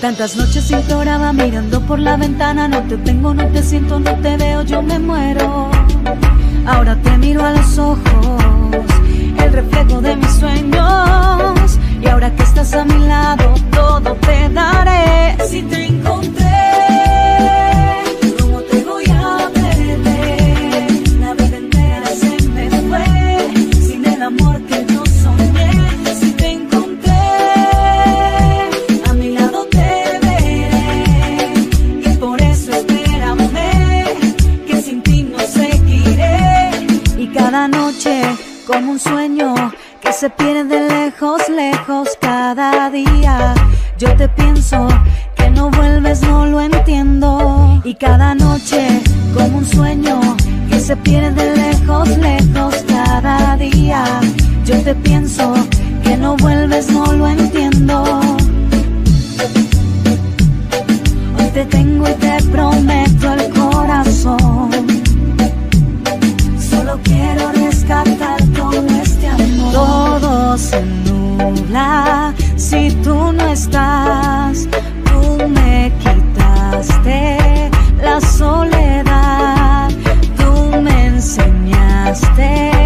Tantas noches imploraba mirando por la ventana, no te tengo, no te siento, no te veo, yo me muero. Ahora te miro a los ojos, el reflejo de mis sueños. Cada noche, como un sueño que se pierde lejos, lejos cada día. Yo te pienso que no vuelves, no lo entiendo. Y cada noche, como un sueño que se pierde lejos, lejos cada día. Yo te pienso si tú no estás. Tú me quitaste la soledad. Tú me enseñaste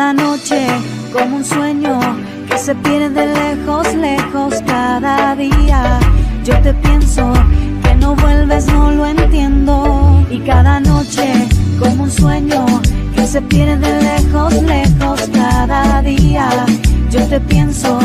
cada noche, como un sueño que se pierde lejos, lejos cada día. Yo te pienso que no vuelves, no lo entiendo. Y cada noche, como un sueño que se pierde lejos, lejos cada día. Yo te pienso